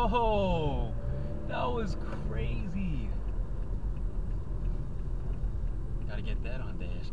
Oh, whoa. That was crazy. Gotta get that on dash.